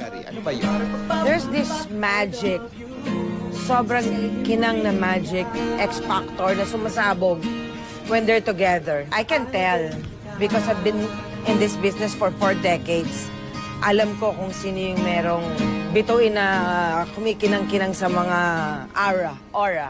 Sari? Ano ba yun? There's this magic, sobrang kinang na magic, X-factor na sumasabog when they're together. I can tell because I've been in this business for four decades. Alam ko kung sino yung merong bituin na kumikinang-kinang sa mga aura, aura.